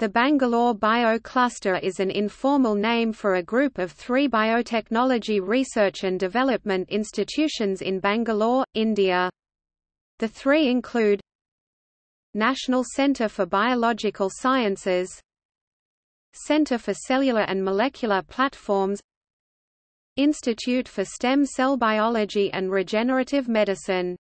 The Bangalore Biocluster is an informal name for a group of three biotechnology research and development institutions in Bangalore, India. The three include National Centre for Biological Sciences Centre for Cellular and Molecular Platforms Institute for Stem Cell Biology and Regenerative Medicine